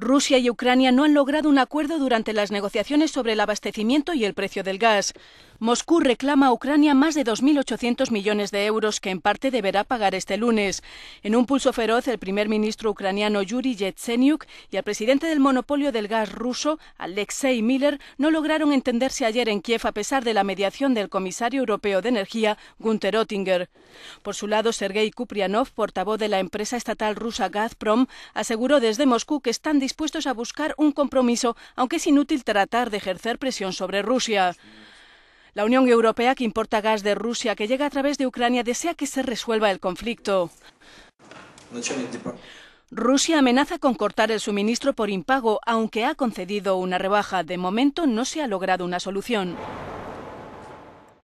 Rusia y Ucrania no han logrado un acuerdo durante las negociaciones sobre el abastecimiento y el precio del gas. Moscú reclama a Ucrania más de 2.800 millones de euros que en parte deberá pagar este lunes. En un pulso feroz, el primer ministro ucraniano Yuri Yetsenyuk y el presidente del monopolio del gas ruso, Alexei Miller, no lograron entenderse ayer en Kiev a pesar de la mediación del comisario europeo de energía, Gunther Oettinger. Por su lado, Sergei Kuprianov, portavoz de la empresa estatal rusa Gazprom, aseguró desde Moscú que están dispuestos a buscar un compromiso, aunque es inútil tratar de ejercer presión sobre Rusia. La Unión Europea, que importa gas de Rusia que llega a través de Ucrania, desea que se resuelva el conflicto. Rusia amenaza con cortar el suministro por impago, aunque ha concedido una rebaja. De momento no se ha logrado una solución.